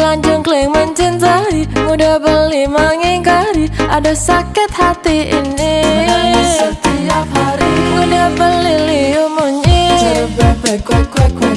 Lanjung kling mencintai Mudah beli mengingkari Ada sakit hati ini. Menangis setiap hari. Mudah beli liu munyi Cari bebek kwek kwek kwek.